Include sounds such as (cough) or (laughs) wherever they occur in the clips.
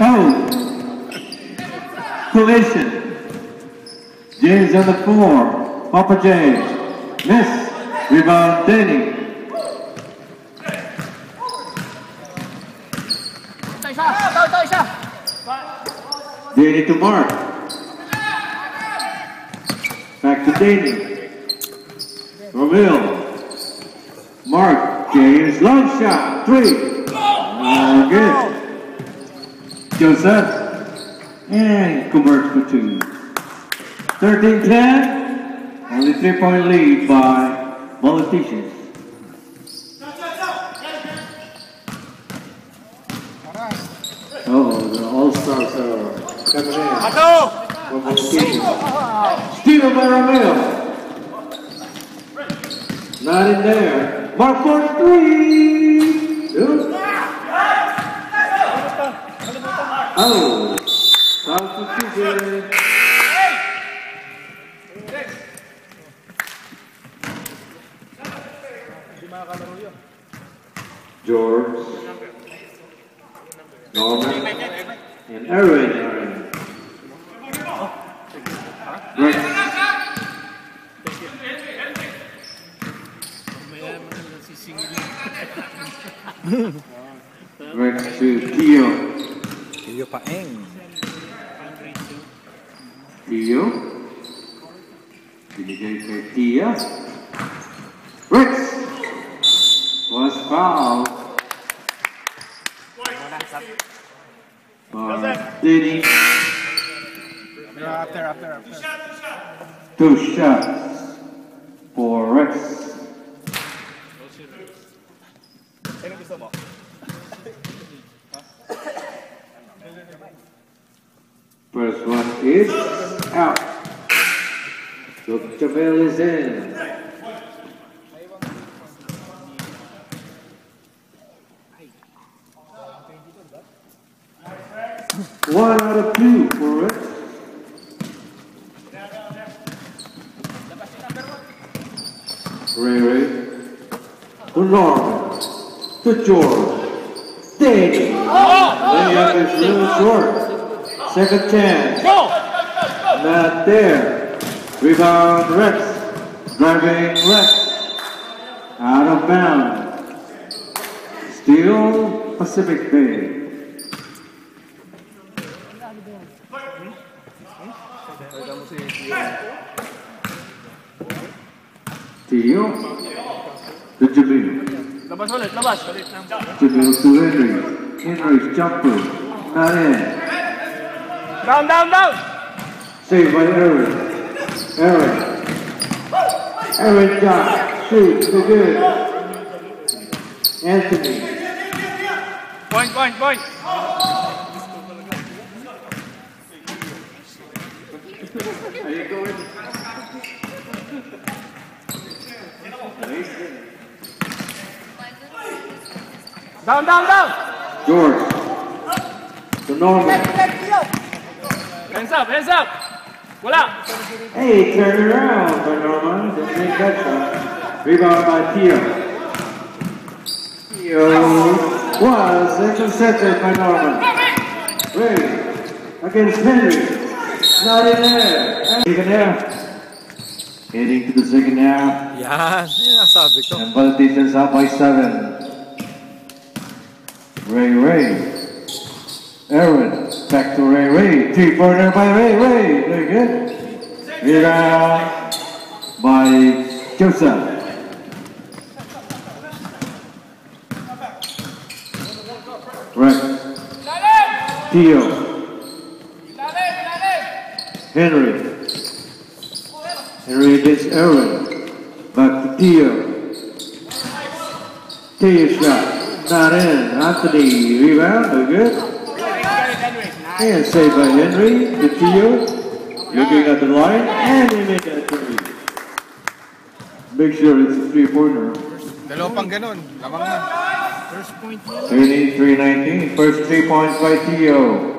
Oh. Collision. James on the floor. Papa James. Miss. Rebound Danny. Danny to Mark. Back to Danny. Romil. Mark. James. Long shot. Three. Uh, good. Joseph. And converts for two. 13-10. Only three-point lead by Politicians. Oh, the All-Stars are coming in. Steal by Not in there. Mark for three. Oh, substitution. George, Norman, and. Aaron. Rex, to. Iyo paeng. Tio. Binigay kay Tia. Rex was fouled. By Denny. After, after, after. Two shots for Rex. First is out. Dr. Bell is in. One out of two for Rex. Ray Ray. To Norman. To George. Danny. Layup is really short. Second chance. Not there. Rebound Rex. Driving Rex. Out of bounds. Still Pacific Bay. Tio. To Jamil. Labas ulit, labas. Jamil to Henry. Henry's jumper. Not in. Down, down, down! Saved by Aaron. Aaron. Aaron got shoot to good. Anthony. Point, point, point! Are you going? Down, down, down! George. To Norman. Hands up, hands up! Wala! Hey, turn around by Norman. Didn't make that shot. Rebound by Tio. Tio was intercepted by Norman. Ray against Henry. Not in there. Second half. Heading to the second half. Yan. Yan ang sabi ko. And politicians up by seven. Ray Ray. Aaron. Back to Ray Ray. Three pointer by Ray Ray. Very good. Rebound uh, by Joseph. Right. Tio. Henry. Henry against Aaron. Back to Tio. Tio shot. Not in. Anthony. Rebound. Very good. And saved by Henry. To Tio. Looking at the line. And he made that three. Make sure it's a three-pointer. Dalawa pang ganun. Lamang na. 33-19. First three points by Tio.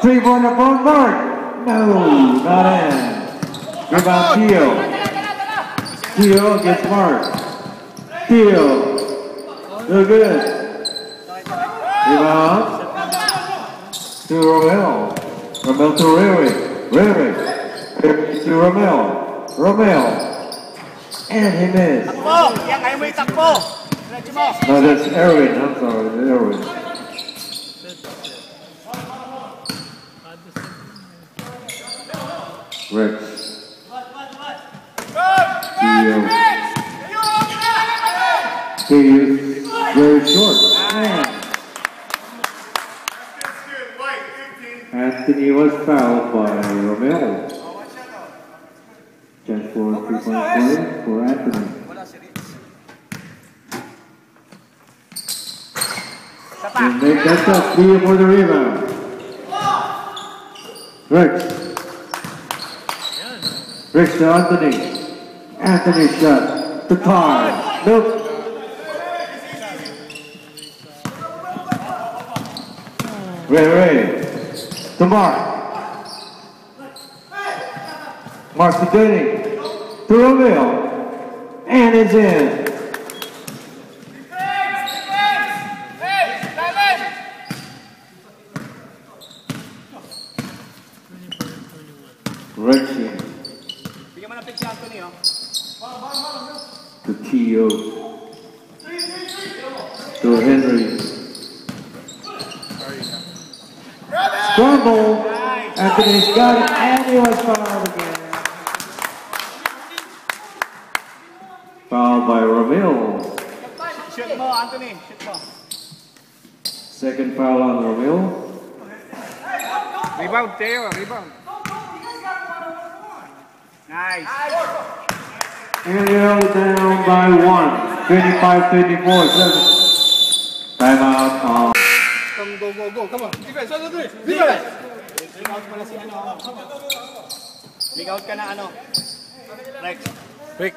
Three-pointer for Mark. No, not in. Rebound Tio. Tio gets Mark. Tio. No good. Rebound. To Romel. Romel to Riri. Riri. Riri to Romel. Romel. And he missed. Takbo! Yan, kaya mo itakbo! Diretso mo! No, that's Erwin. I'm sorry, Erwin. Rex. Theo. Um, he is very short. Man. Anthony was fouled by Romero. Chance for three-point play for Anthony. And make that shot, Theo for the rebound. Rex. Rex to Anthony. Anthony shot. To Tar. Nope. Ray Ray. To Mark. Mark to Denny. To Romeo. And it's in. Oh. to Tio, to Henry. Scramble. Anthony's got it, and he was fouled again. Fouled by Romeo. Shoot mo, Anthony. Shoot mo. Second foul on Romeo. Rebound, Teo. Rebound. Nice. And they're down by one. 25-24. Seven. Timeout on. Come, go, go, go. Come on. Defense, one, two, three. League out. League out pala si ano. League out ka na ano. Rex. Rick.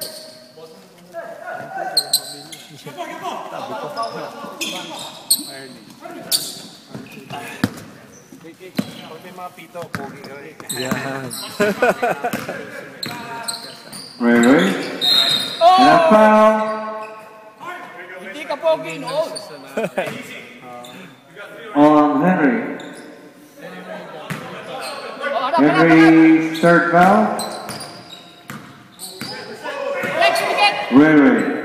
Yan. Ray Ray. And a foul Hindi ka pogi noon. on Henry. Oh, harap, harap, harap. Henry's (laughs) third foul. Rex, bigit. Ray Ray.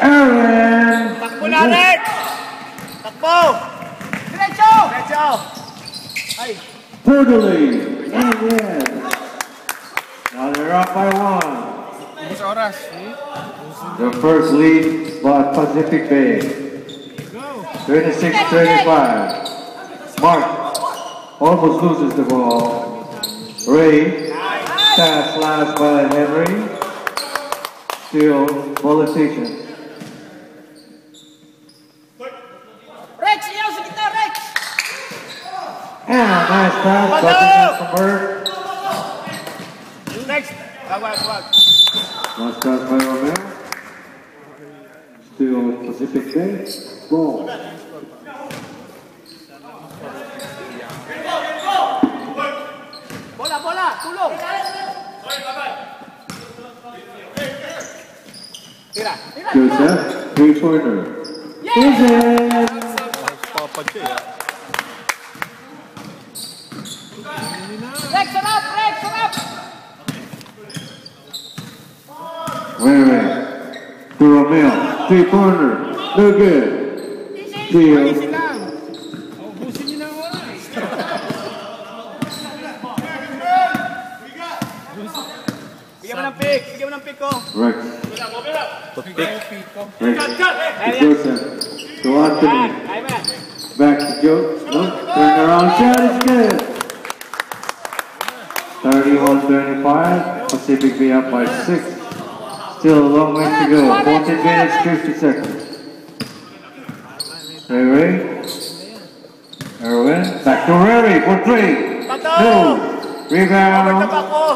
Aaron. Takbo na, Rex. Takbo. Diretso. Diretso. Ay. Totally. And yes. Now they're up by one. The first lead by Pacific Bay. 26-35. Mark almost loses the ball. Ray pass last by Henry. Still politician. Rex, iyaw sa gitna, Rex. And a nice pass. Bato! Buckingham convert. Rex. Wag, wag, wag. Last pass by Romeo. Still Pacific Bay. Ball. Bola, bola. Tulong. Tira. Tira. Joseph, three-pointer. Is in. Papa eh. Rex. Rex, sarap. Ray Ray. To Romeo. Three-pointer. No good. Theo. Bigyan mo ng pick. Bigyan mo ng pick ko. Rex. Rex. To Joseph. To man. Back to Joe. No. Turn around. Shot is good. 31-35. Pacific Bay up by six. Still a long way to go. 14 minutes, 50 seconds. Ray Ray. Erwin. Back to Ray Ray for three. Bato! No. Rebound. Overtap ako.